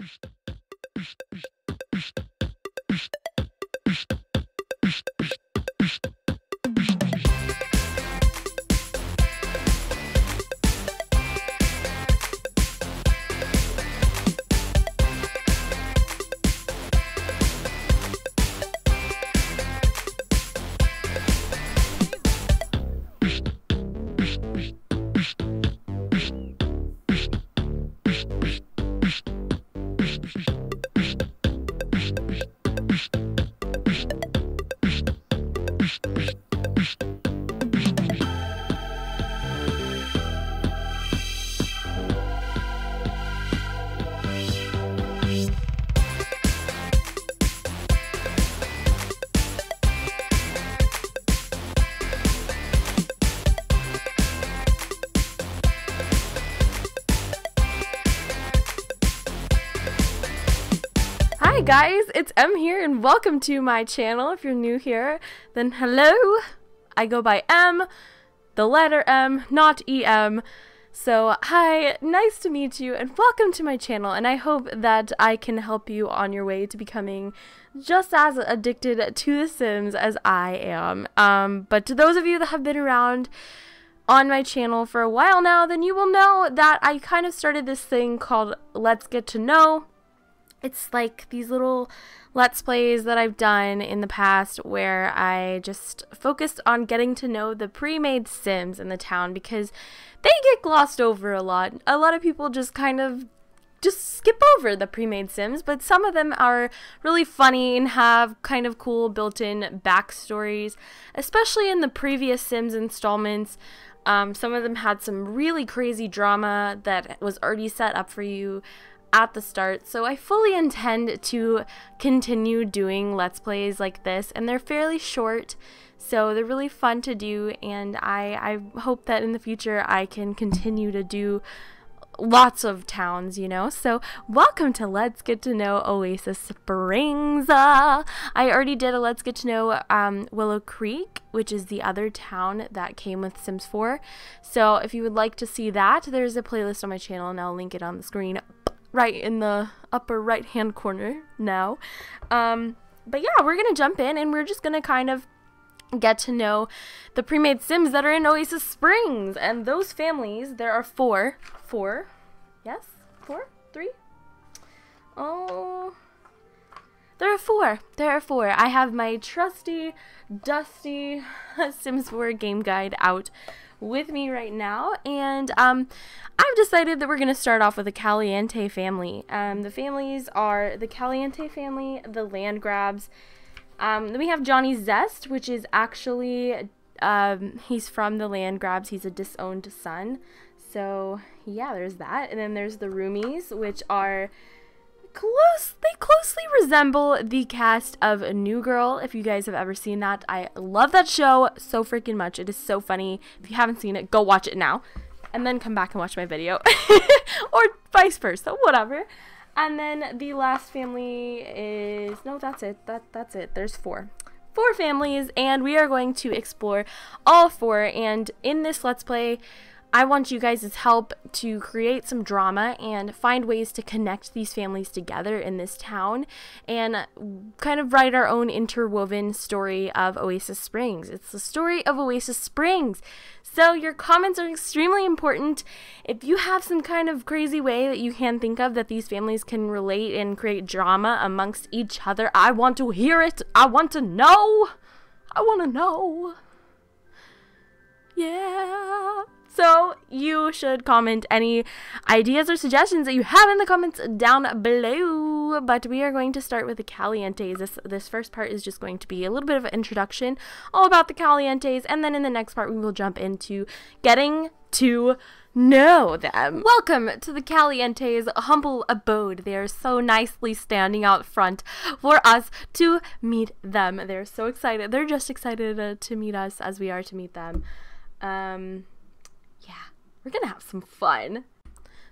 Hi guys, it's M here and welcome to my channel. If you're new here, then hello. I go by M, the letter M, not EM. So, hi, nice to meet you and welcome to my channel and I hope that I can help you on your way to becoming just as addicted to The Sims as I am. Um, but to those of you that have been around on my channel for a while now, then you will know that I kind of started this thing called Let's Get to Know it's like these little let's plays that I've done in the past where I just focused on getting to know the pre-made sims in the town because they get glossed over a lot. A lot of people just kind of just skip over the pre-made sims, but some of them are really funny and have kind of cool built-in backstories, especially in the previous Sims installments. Um, some of them had some really crazy drama that was already set up for you at the start. So I fully intend to continue doing Let's Plays like this, and they're fairly short. So they're really fun to do, and I, I hope that in the future I can continue to do lots of towns, you know. So, welcome to Let's Get to Know Oasis Springs. Uh, I already did a Let's Get to Know um, Willow Creek, which is the other town that came with Sims 4. So, if you would like to see that, there's a playlist on my channel, and I'll link it on the screen right in the upper right hand corner now. Um, but yeah, we're gonna jump in and we're just gonna kind of get to know the pre-made sims that are in Oasis Springs. And those families, there are four. Four? Yes? Four? Three? Oh. There are four. There are four. I have my trusty, dusty Sims 4 game guide out with me right now, and um, I've decided that we're going to start off with the Caliente family. Um, the families are the Caliente family, the Landgraabs. Um, then we have Johnny Zest, which is actually um, he's from the Landgraabs. He's a disowned son. So yeah, there's that. And then there's the Roomies, which are close they closely resemble the cast of New Girl if you guys have ever seen that. I love that show so freaking much. It is so funny. If you haven't seen it, go watch it now and then come back and watch my video or vice versa, whatever. And then the last family is no, that's it. That that's it. There's four. Four families and we are going to explore all four and in this let's play I want you guys' help to create some drama and find ways to connect these families together in this town and kind of write our own interwoven story of Oasis Springs. It's the story of Oasis Springs. So your comments are extremely important. If you have some kind of crazy way that you can think of that these families can relate and create drama amongst each other, I want to hear it. I want to know. I want to know. Yeah. So you should comment any ideas or suggestions that you have in the comments down below. But we are going to start with the Calientes. This this first part is just going to be a little bit of an introduction, all about the Calientes, and then in the next part we will jump into getting to know them. Welcome to the Calientes' humble abode. They are so nicely standing out front for us to meet them. They're so excited. They're just excited uh, to meet us as we are to meet them. Um, we're gonna have some fun.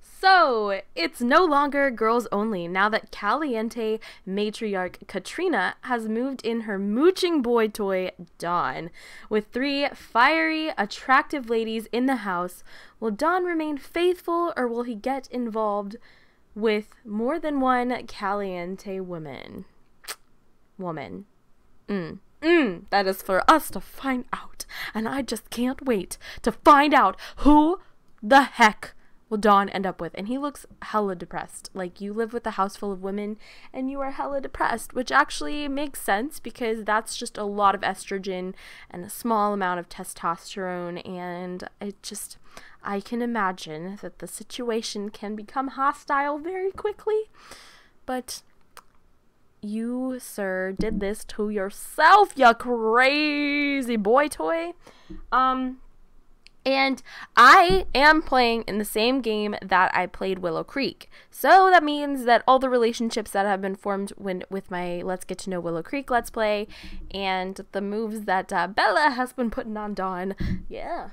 So, it's no longer girls only now that Caliente matriarch Katrina has moved in her mooching boy toy, Don. With three fiery, attractive ladies in the house, will Don remain faithful or will he get involved with more than one caliente woman. Woman. Mm. Mm, that is for us to find out. And I just can't wait to find out who the heck will Don end up with? And he looks hella depressed. Like you live with a house full of women and you are hella depressed, which actually makes sense because that's just a lot of estrogen and a small amount of testosterone. And it just, I can imagine that the situation can become hostile very quickly. But you, sir, did this to yourself, you crazy boy toy. Um, and I am playing in the same game that I played Willow Creek. So that means that all the relationships that have been formed when, with my Let's Get to Know Willow Creek Let's Play and the moves that uh, Bella has been putting on Don, yeah,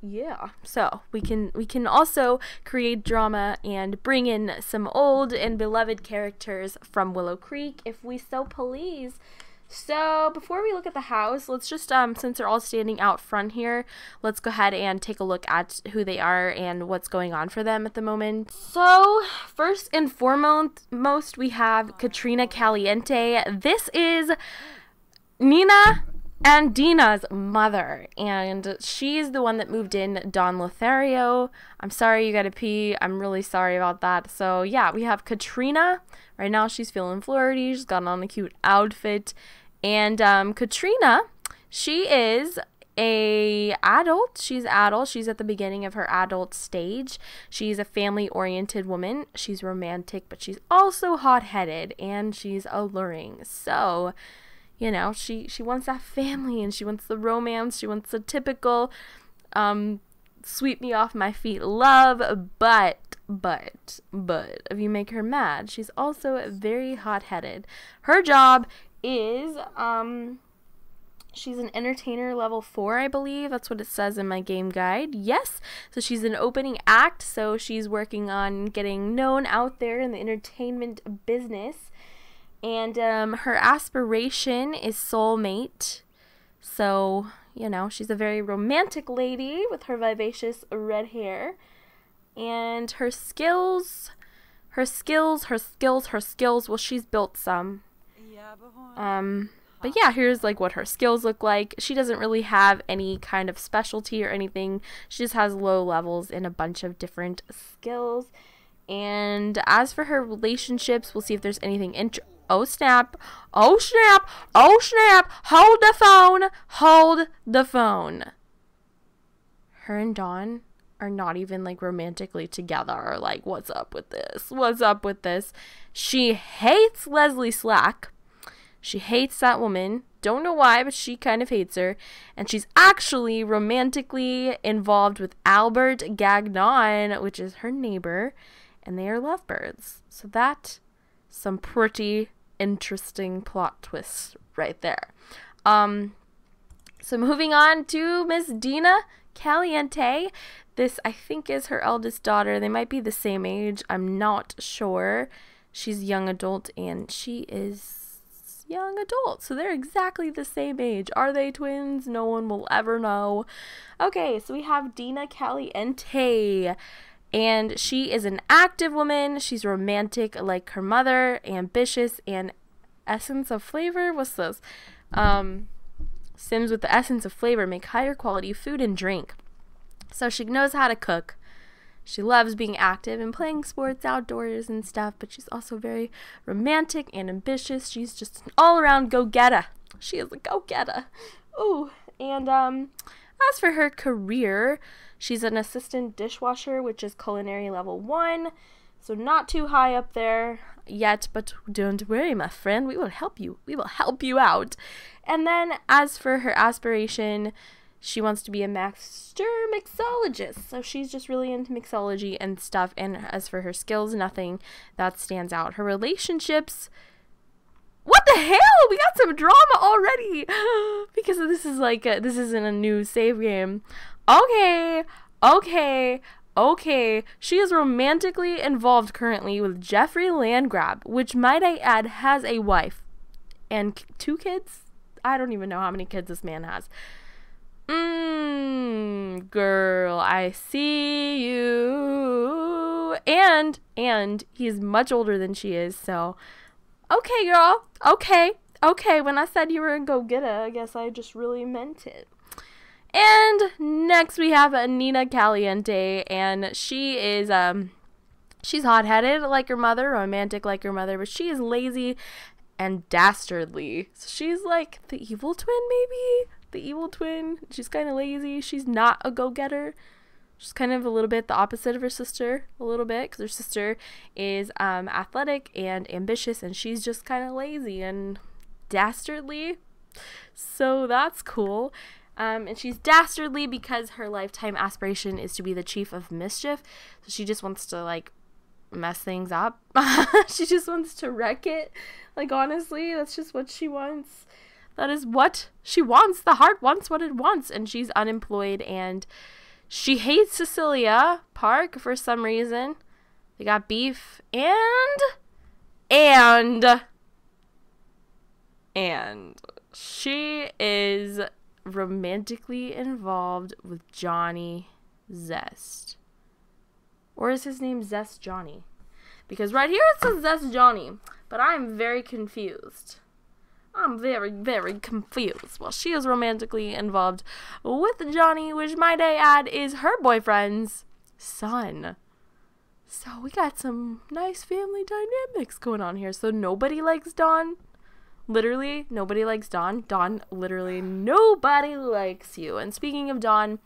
yeah so we can we can also create drama and bring in some old and beloved characters from willow creek if we so please. So before we look at the house let's just um since they're all standing out front here let's go ahead and take a look at who they are and what's going on for them at the moment. So first and foremost most we have katrina caliente. This is nina and Dina's mother, and she's the one that moved in Don Lothario. I'm sorry you gotta pee. I'm really sorry about that. So yeah, we have Katrina. Right now she's feeling flirty. She's got on a cute outfit, and um, Katrina, she is a adult. She's adult. She's at the beginning of her adult stage. She's a family-oriented woman. She's romantic, but she's also hot-headed and she's alluring. So you know she she wants that family and she wants the romance. She wants the typical um sweep me off my feet love but but but if you make her mad she's also very hot-headed. Her job is um she's an entertainer level 4 i believe. That's what it says in my game guide. Yes. So she's an opening act. So she's working on getting known out there in the entertainment business and um, her aspiration is soulmate. So, you know, she's a very romantic lady with her vivacious red hair. And her skills, her skills, her skills, her skills, well, she's built some. Um, but yeah, here's like what her skills look like. She doesn't really have any kind of specialty or anything. She just has low levels in a bunch of different skills. And as for her relationships, we'll see if there's anything interesting Oh snap. Oh snap. Oh snap. Hold the phone. Hold the phone. Her and Don are not even like romantically together. Like, what's up with this? What's up with this? She hates Leslie Slack. She hates that woman. Don't know why, but she kind of hates her. And she's actually romantically involved with Albert Gagnon, which is her neighbor, and they are lovebirds. So that some pretty interesting plot twist right there. Um, so moving on to Miss Dina Caliente. This I think is her eldest daughter. They might be the same age. I'm not sure. She's young adult and she is young adult. So they're exactly the same age. Are they twins? No one will ever know. Okay, so we have Dina Caliente and she is an active woman. She's romantic like her mother, ambitious, and essence of flavor. What's this? Um, Sims with the essence of flavor make higher quality food and drink. So she knows how to cook. She loves being active and playing sports outdoors and stuff, but she's also very romantic and ambitious. She's just an all around go getter. She is a go getter. Ooh, and um, as for her career, she's an assistant dishwasher, which is culinary level one. So not too high up there yet, but don't worry, my friend. We will help you. We will help you out. And then as for her aspiration, she wants to be a master mixologist. So she's just really into mixology and stuff. And as for her skills, nothing that stands out. Her relationships, what the hell? We got some drama already because this is like a, this isn't a new save game. Okay, okay, okay. She is romantically involved currently with Geoffrey Landgraab, which might I add has a wife and two kids. I don't even know how many kids this man has. Mmm, girl, I see you. And, and he's much older than she is, so. Okay, girl. Okay. Okay, when I said you were a go getter, I guess I just really meant it. And next we have Nina Caliente, and she is, um, she's hot headed like her mother, romantic like her mother, but she is lazy and dastardly. So she's like the evil twin, maybe? The evil twin. She's kind of lazy. She's not a go getter. She's kind of a little bit the opposite of her sister, a little bit, because her sister is um, athletic and ambitious, and she's just kind of lazy and dastardly. So that's cool. Um, and she's dastardly because her lifetime aspiration is to be the chief of mischief. So she just wants to like mess things up. she just wants to wreck it. Like honestly, that's just what she wants. That is what she wants. The heart wants what it wants, and she's unemployed and she hates Cecilia Park for some reason. They got beef and and and she is romantically involved with Johnny Zest. Or is his name Zest Johnny? Because right here it says Zest Johnny, but I'm very confused. I'm very, very confused. Well, she is romantically involved with Johnny, which my day add is her boyfriend's son. So we got some nice family dynamics going on here. So nobody likes Don. Literally, nobody likes Don. Don, literally, nobody likes you. And speaking of Don,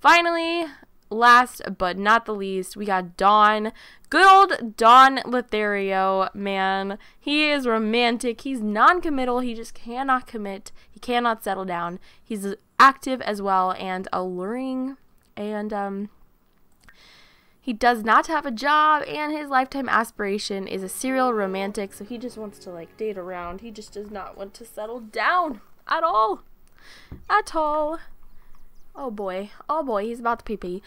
finally, last but not the least, we got Don. Good old Don Lothario, man. He is romantic. He's non committal. He just cannot commit. He cannot settle down. He's active as well and alluring. And, um, he does not have a job, and his lifetime aspiration is a serial romantic, so he just wants to like date around. He just does not want to settle down at all. At all. Oh boy. Oh boy, he's about to pee pee.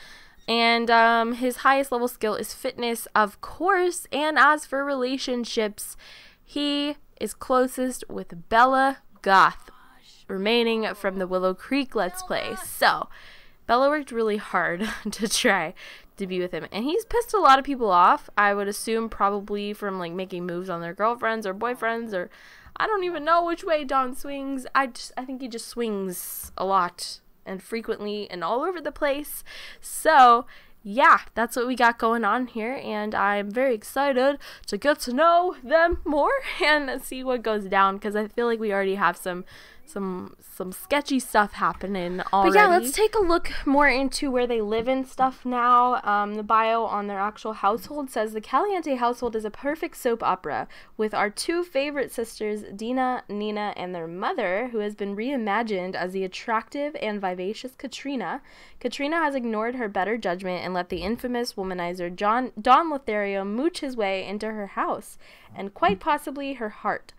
And um, his highest level skill is fitness, of course. And as for relationships, he is closest with Bella Goth, remaining from the Willow Creek Let's Play. So, Bella worked really hard to try to be with him. And he's pissed a lot of people off, I would assume, probably from like making moves on their girlfriends or boyfriends or I don't even know which way Don swings. I just I think he just swings a lot and frequently and all over the place. So, yeah, that's what we got going on here, and I'm very excited to get to know them more and see what goes down because I feel like we already have some some some sketchy stuff happening already. But yeah, let's take a look more into where they live and stuff now. Um, the bio on their actual household says the Caliente household is a perfect soap opera with our two favorite sisters, Dina, Nina, and their mother, who has been reimagined as the attractive and vivacious Katrina. Katrina has ignored her better judgment and let the infamous womanizer John Don Lothario mooch his way into her house and quite possibly her heart.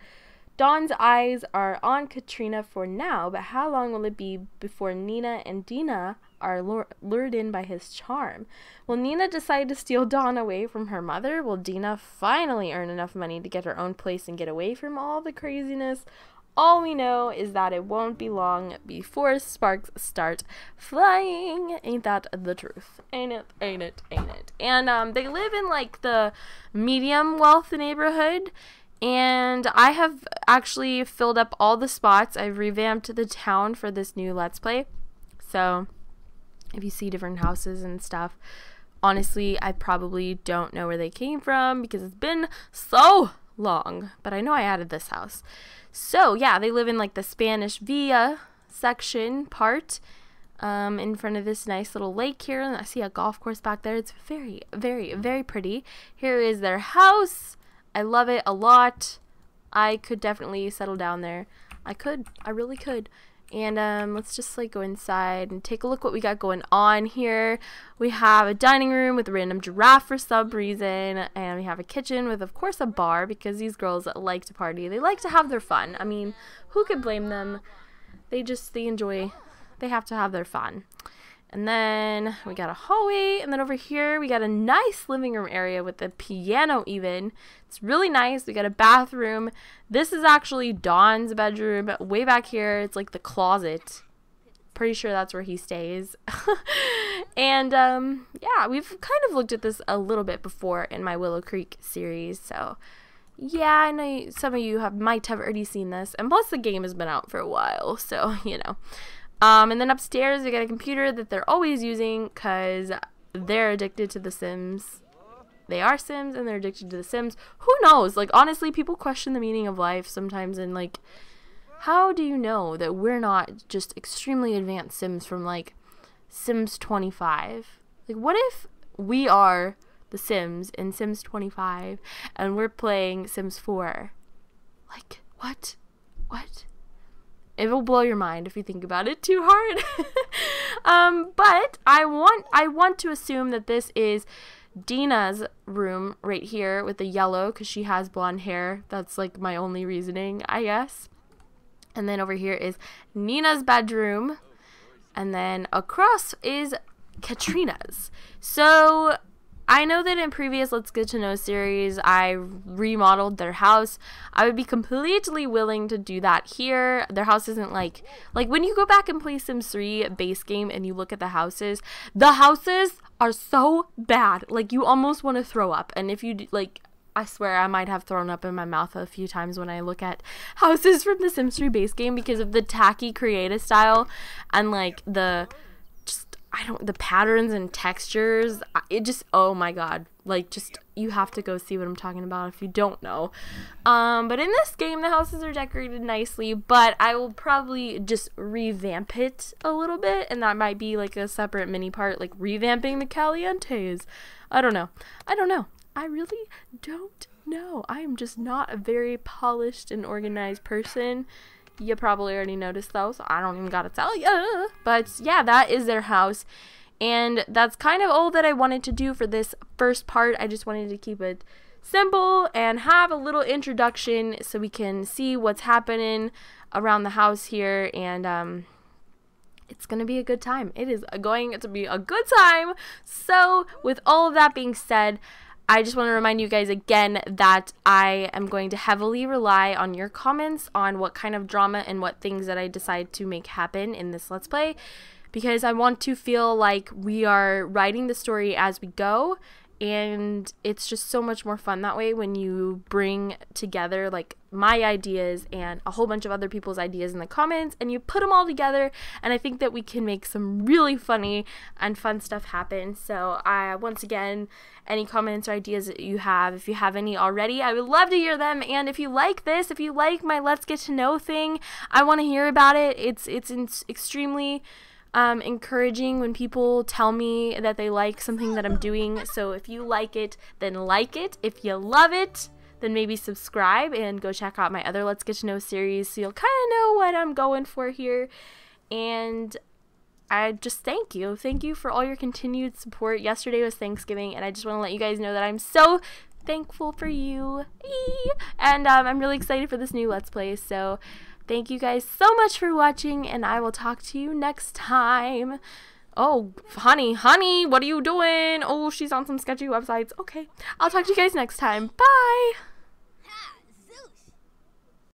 Don's eyes are on Katrina for now, but how long will it be before Nina and Dina are lured in by his charm? Will Nina decide to steal Don away from her mother? Will Dina finally earn enough money to get her own place and get away from all the craziness? All we know is that it won't be long before sparks start flying. Ain't that the truth? Ain't it? Ain't it? Ain't it? And um, they live in like the medium wealth neighborhood and I have actually filled up all the spots. I've revamped the town for this new Let's Play. So if you see different houses and stuff, honestly, I probably don't know where they came from because it's been so long. But I know I added this house. So yeah, they live in like the Spanish Villa section part. Um, in front of this nice little lake here, and I see a golf course back there. It's very, very, very pretty. Here is their house. I love it a lot. I could definitely settle down there. I could. I really could. And um, let's just like go inside and take a look what we got going on here. We have a dining room with a random giraffe for some reason, and we have a kitchen with, of course, a bar because these girls like to party. They like to have their fun. I mean, who could blame them? They just they enjoy. They have to have their fun. And then we got a hallway, and then over here we got a nice living room area with a piano even. It's really nice. We got a bathroom. This is actually Don's bedroom. Way back here, it's like the closet. pretty sure that's where he stays. and um, yeah, we've kind of looked at this a little bit before in my Willow Creek series, so yeah, I know some of you have might have already seen this, and plus the game has been out for a while, so you know. Um, and then upstairs we got a computer that they're always using because they're addicted to The Sims. They are Sims and they're addicted to The Sims. Who knows? Like honestly, people question the meaning of life sometimes, and like, how do you know that we're not just extremely advanced Sims from like Sims 25? Like, what if we are the Sims in Sims 25 and we're playing Sims 4. Like, what? What? It will blow your mind if you think about it too hard. um, but I want I want to assume that this is Dina's room right here with the yellow because she has blonde hair. That's like my only reasoning, I guess. And then over here is Nina's bedroom. And then across is Katrina's. So I know that in previous Let's Get to Know series, I remodeled their house. I would be completely willing to do that here. Their house isn't like like when you go back and play Sims 3 base game and you look at the houses, the houses are so bad. Like you almost want to throw up. And if you like I swear I might have thrown up in my mouth a few times when I look at houses from the Sims 3 base game because of the tacky creative style and like the I don't the patterns and textures. It just oh my god, like just you have to go see what I'm talking about if you don't know. Um, but in this game, the houses are decorated nicely, but I will probably just revamp it a little bit, and that might be like a separate mini part, like revamping the Calientes. I don't know. I don't know. I really don't know. I am just not a very polished and organized person you probably already noticed those. So I don't even gotta tell you. But yeah, that is their house. And that's kind of all that I wanted to do for this first part. I just wanted to keep it simple and have a little introduction so we can see what's happening around the house here and um it's going to be a good time. It is going to be a good time. So, with all of that being said, I just want to remind you guys again that I am going to heavily rely on your comments on what kind of drama and what things that I decide to make happen in this Let's Play because I want to feel like we are writing the story as we go and it's just so much more fun that way when you bring together like my ideas and a whole bunch of other people's ideas in the comments and you put them all together and I think that we can make some really funny and fun stuff happen. So, I once again, any comments or ideas that you have, if you have any already, I would love to hear them and if you like this, if you like my let's get to know thing, I want to hear about it. It's it's extremely um, encouraging when people tell me that they like something that I'm doing. So if you like it, then like it. If you love it, then maybe subscribe and go check out my other Let's Get to Know series so you'll kind of know what I'm going for here. And I just thank you. Thank you for all your continued support. Yesterday was Thanksgiving, and I just want to let you guys know that I'm so thankful for you. And um, I'm really excited for this new Let's Play. So Thank you guys so much for watching, and I will talk to you next time. Oh, honey, honey, what are you doing? Oh, she's on some sketchy websites. Okay, I'll talk to you guys next time. Bye!